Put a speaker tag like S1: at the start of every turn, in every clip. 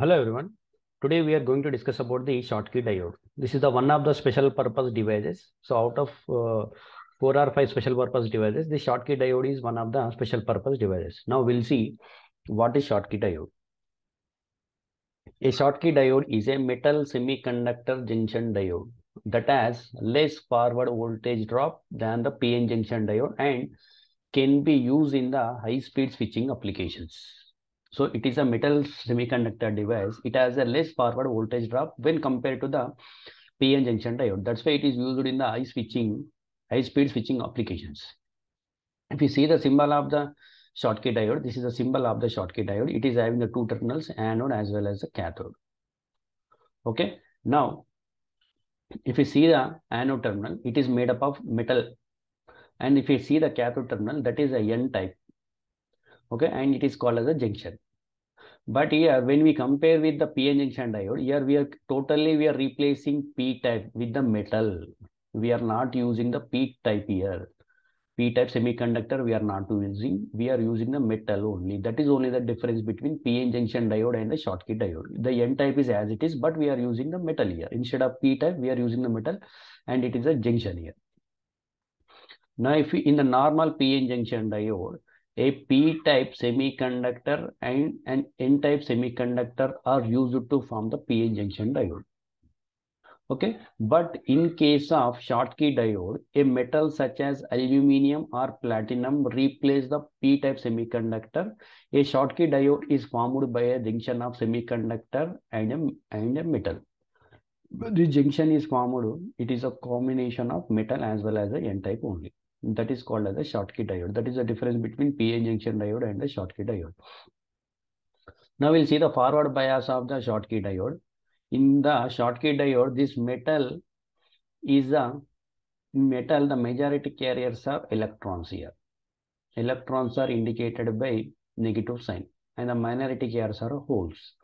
S1: Hello everyone. Today we are going to discuss about the Schottky diode. This is the one of the special purpose devices. So out of uh, four or five special purpose devices, the Schottky diode is one of the special purpose devices. Now we'll see what is Schottky diode. A Schottky diode is a metal semiconductor junction diode that has less forward voltage drop than the PN junction diode and can be used in the high speed switching applications. So it is a metal semiconductor device. It has a less forward voltage drop when compared to the PN junction diode. That's why it is used in the high switching, high speed switching applications. If you see the symbol of the Schottky diode, this is the symbol of the Schottky diode. It is having the two terminals, anode as well as the cathode. Okay. Now, if you see the anode terminal, it is made up of metal. And if you see the cathode terminal, that is a N type okay and it is called as a junction. But here when we compare with the pn junction diode here we are totally we are replacing p type with the metal. We are not using the p type here. P type semiconductor we are not using. We are using the metal only. That is only the difference between pn junction diode and the Schottky diode. The n type is as it is but we are using the metal here. Instead of p type we are using the metal and it is a junction here. Now if we in the normal pn junction diode a p-type semiconductor and an n-type semiconductor are used to form the p-n junction diode. Okay, but in case of Schottky diode, a metal such as aluminium or platinum replace the p-type semiconductor. A Schottky diode is formed by a junction of semiconductor and a, and a metal. The junction is formed, it is a combination of metal as well as a n-type only that is called as a Schottky diode. That is the difference between PN junction diode and the Schottky diode. Now we'll see the forward bias of the Schottky diode. In the Schottky diode, this metal is a metal, the majority carriers are electrons here. Electrons are indicated by negative sign and the minority carriers are holes.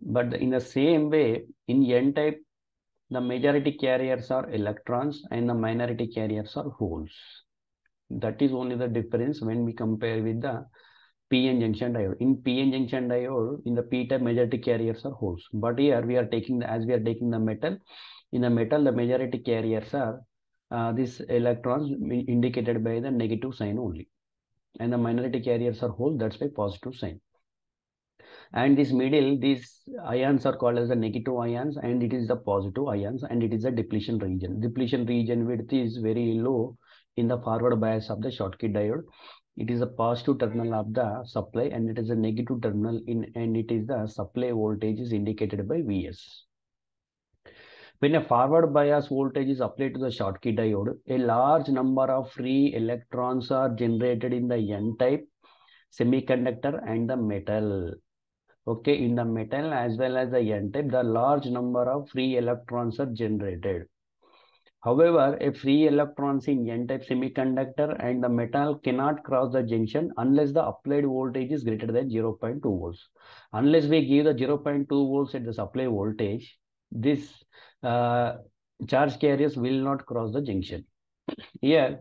S1: But in the same way, in N-type the majority carriers are electrons and the minority carriers are holes. That is only the difference when we compare with the PN junction diode. In PN junction diode, in the P-type majority carriers are holes. But here we are taking, the, as we are taking the metal, in the metal, the majority carriers are uh, these electrons indicated by the negative sign only. And the minority carriers are holes, that's by positive sign and this middle these ions are called as the negative ions and it is the positive ions and it is a depletion region. Depletion region width is very low in the forward bias of the Schottky diode. It is a positive terminal of the supply and it is a negative terminal in and it is the supply voltage is indicated by vs. When a forward bias voltage is applied to the Schottky diode a large number of free electrons are generated in the n type semiconductor and the metal okay in the metal as well as the n-type the large number of free electrons are generated. However a free electrons in n-type semiconductor and the metal cannot cross the junction unless the applied voltage is greater than 0.2 volts. Unless we give the 0.2 volts at the supply voltage this uh, charge carriers will not cross the junction. Here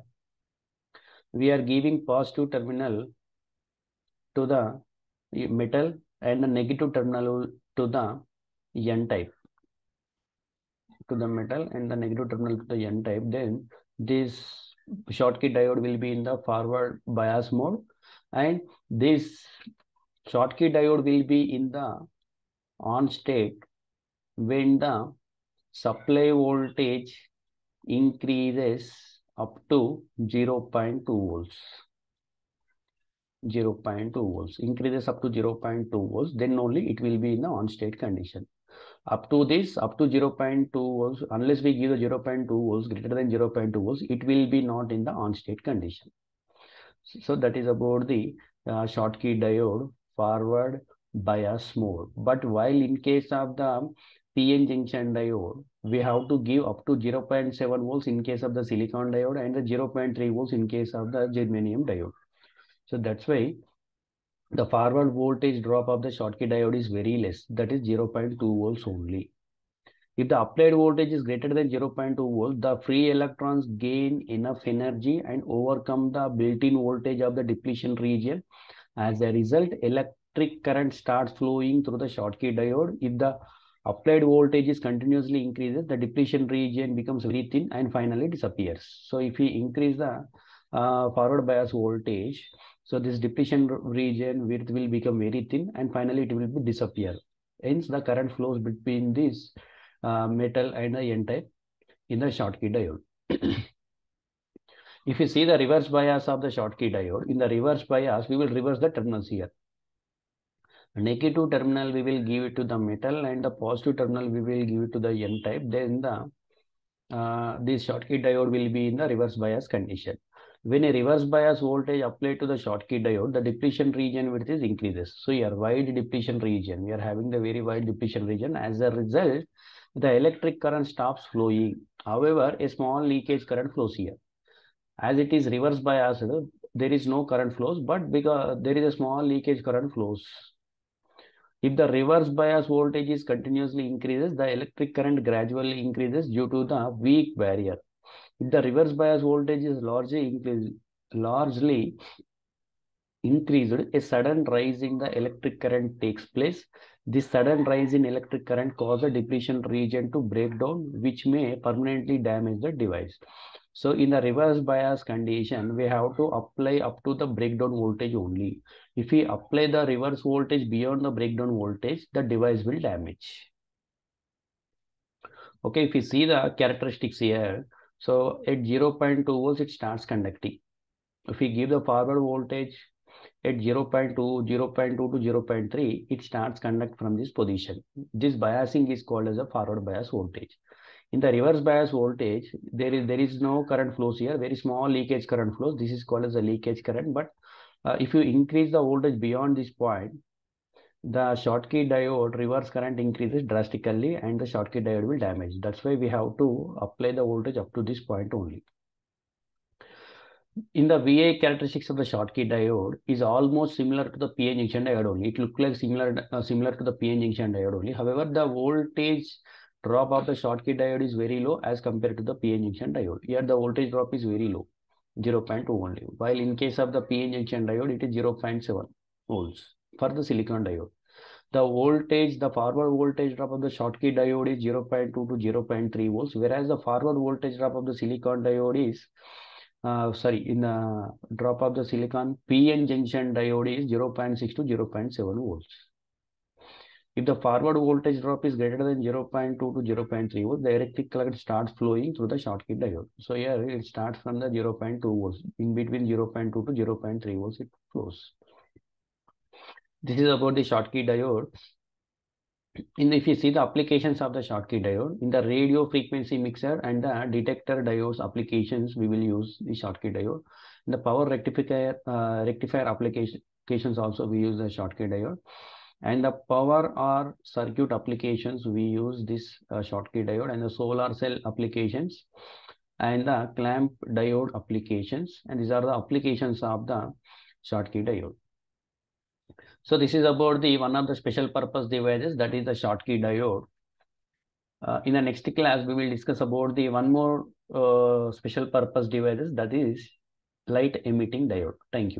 S1: we are giving positive terminal to the metal and the negative terminal to the n type. To the metal and the negative terminal to the n type then this Schottky diode will be in the forward bias mode. And this Schottky diode will be in the on state when the supply voltage increases up to 0.2 volts 0.2 volts. Increases up to 0.2 volts then only it will be in the on state condition. Up to this up to 0.2 volts unless we give the 0.2 volts greater than 0.2 volts it will be not in the on state condition. So that is about the uh, Schottky diode forward bias mode. But while in case of the PN junction diode we have to give up to 0.7 volts in case of the silicon diode and the 0.3 volts in case of the germanium diode so that's why the forward voltage drop of the Schottky diode is very less. That is 0.2 volts only. If the applied voltage is greater than 0.2 volts, the free electrons gain enough energy and overcome the built-in voltage of the depletion region. As a result, electric current starts flowing through the Schottky diode. If the applied voltage is continuously increases, the depletion region becomes very thin and finally disappears. So if we increase the uh, forward bias voltage, so this depletion region width will become very thin and finally it will be disappear. Hence the current flows between this uh, metal and the n-type in the Schottky diode. if you see the reverse bias of the Schottky diode, in the reverse bias, we will reverse the terminals here. Negative terminal, we will give it to the metal and the positive terminal, we will give it to the n-type. Then the uh, this Schottky diode will be in the reverse bias condition. When a reverse bias voltage applied to the Schottky diode, the depletion region width is increases. So here wide depletion region, we are having the very wide depletion region. As a result, the electric current stops flowing. However, a small leakage current flows here. As it is reverse bias, there is no current flows, but because there is a small leakage current flows. If the reverse bias voltage is continuously increases, the electric current gradually increases due to the weak barrier. If the reverse bias voltage is largely increased, largely increased, a sudden rise in the electric current takes place. This sudden rise in electric current causes the depletion region to break down, which may permanently damage the device. So in the reverse bias condition, we have to apply up to the breakdown voltage only. If we apply the reverse voltage beyond the breakdown voltage, the device will damage. Okay, if you see the characteristics here, so at 0.2 volts, it starts conducting. If we give the forward voltage at 0.2, 0.2 to 0.3, it starts conduct from this position. This biasing is called as a forward bias voltage. In the reverse bias voltage, there is there is no current flows here, very small leakage current flows. This is called as a leakage current. But uh, if you increase the voltage beyond this point, the Schottky diode reverse current increases drastically and the Schottky diode will damage. That's why we have to apply the voltage up to this point only. In the V-I characteristics of the Schottky diode is almost similar to the PN junction diode only. It looks like similar uh, similar to the PN junction diode only. However, the voltage drop of the Schottky diode is very low as compared to the PN junction diode. Here the voltage drop is very low, 0.2 only. While in case of the PN junction diode, it is 0.7 volts for the silicon diode. The voltage, the forward voltage drop of the Schottky diode is 0.2 to 0.3 volts, whereas the forward voltage drop of the silicon diode is, uh, sorry, in the drop of the silicon PN junction diode is 0.6 to 0.7 volts. If the forward voltage drop is greater than 0.2 to 0.3 volts, the electric current starts flowing through the Schottky diode. So here it starts from the 0.2 volts. In between 0.2 to 0.3 volts, it flows. This is about the Schottky diode. In if you see the applications of the Schottky diode, in the radio frequency mixer and the detector diodes applications, we will use the Schottky diode. In the power rectifier uh, rectifier applications also we use the Schottky diode. And the power or circuit applications, we use this uh, Schottky diode and the solar cell applications and the clamp diode applications. And these are the applications of the Schottky diode. So this is about the one of the special purpose devices that is the Schottky diode. Uh, in the next class, we will discuss about the one more uh, special purpose devices that is light emitting diode. Thank you.